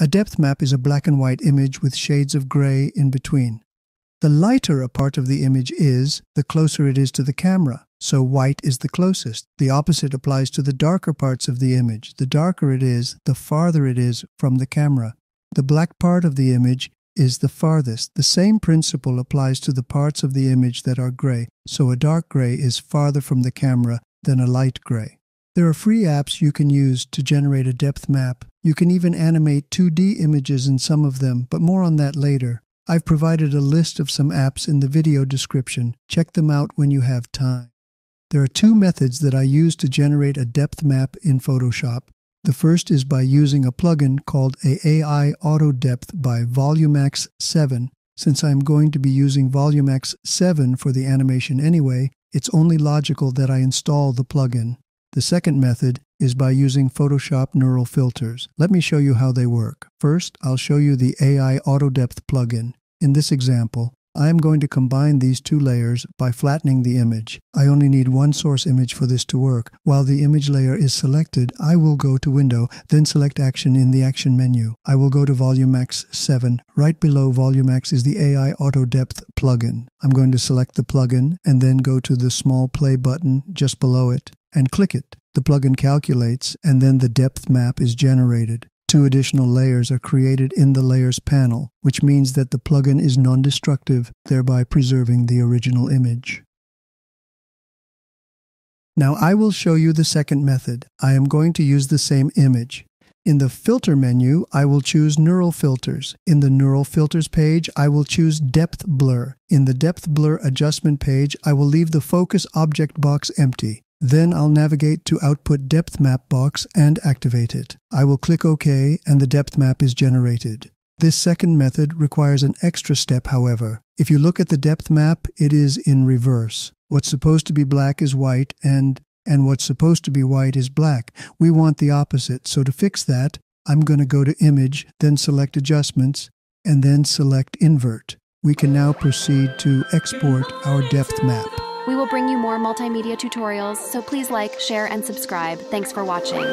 A depth map is a black and white image with shades of gray in between. The lighter a part of the image is, the closer it is to the camera, so white is the closest. The opposite applies to the darker parts of the image. The darker it is, the farther it is from the camera. The black part of the image is the farthest. The same principle applies to the parts of the image that are gray, so a dark gray is farther from the camera than a light gray. There are free apps you can use to generate a depth map. You can even animate 2D images in some of them, but more on that later. I've provided a list of some apps in the video description. Check them out when you have time. There are two methods that I use to generate a depth map in Photoshop. The first is by using a plugin called AI Auto Depth by Volumax 7. Since I'm going to be using Volumax 7 for the animation anyway, it's only logical that I install the plugin. The second method is by using Photoshop Neural Filters. Let me show you how they work. First, I'll show you the AI Auto Depth plugin. In this example, I am going to combine these two layers by flattening the image. I only need one source image for this to work. While the image layer is selected, I will go to Window, then select Action in the Action menu. I will go to Volumax 7. Right below Volumax is the AI Auto Depth plugin. I'm going to select the plugin and then go to the small play button just below it and click it. The plugin calculates and then the depth map is generated. Two additional layers are created in the Layers panel, which means that the plugin is non-destructive, thereby preserving the original image. Now I will show you the second method. I am going to use the same image. In the Filter menu, I will choose Neural Filters. In the Neural Filters page, I will choose Depth Blur. In the Depth Blur Adjustment page, I will leave the Focus Object box empty. Then I'll navigate to Output Depth Map box and activate it. I will click OK and the depth map is generated. This second method requires an extra step, however. If you look at the depth map, it is in reverse. What's supposed to be black is white, and, and what's supposed to be white is black. We want the opposite, so to fix that, I'm going to go to Image, then select Adjustments, and then select Invert. We can now proceed to export our depth map. We will bring you more multimedia tutorials, so please like, share, and subscribe. Thanks for watching.